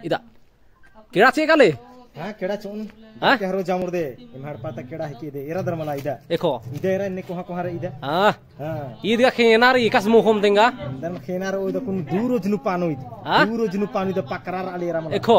इदा केळा चे काले ಹಾ ಕೆಡಾ ಚೋನ್ ಯಾರು ಜಾಮುರ್ದೆ ನಿಮ್ಮ ಹಡಪಾತ ಕೆಡಾ ಹಾಕಿದೆ ಇರದ್ರ ಮಲ ಇದ ಏಕೋ ಇದ ಇರ ಇನ್ನೆ ಕುಹ ಕುಹಾರ ಇದ ಹಾ ಈಗ ಖೇನಾರ ಈಕಸ್ ಮುಹೋಮ್ ದಿಂಗ ದನ್ ಖೇನಾರ ಓದ ಕುನ್ ದೂರ ಜನು ಪಾನು ಇದ ದೂರ ಜನು ಪಾನು ಇದ ಪಕ್ಕರಾರ ಅಲ್ಲಿ ಇರ ಮಲ ಏಕೋ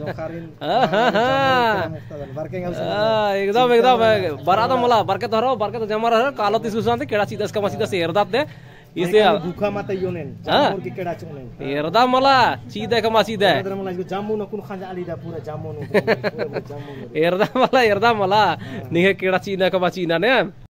jokarin Ah, ah, ah. barke ngam Ah, एकदम एकदम बरादा मला बरके तो हरो बरके तो जमा रहो कालो तिस सुसांते केड़ा सीधा इसका मसीदा से एरदात दे इसे mata yonen Ah. jamur ki keda chonen एरदा मला सीधा का मसीदा juga jamu nakun khanja ali da pura jamu nu pura jamu nu एरदा मला एरदा मला निहे केड़ा चीना का मचीना ने